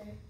answer.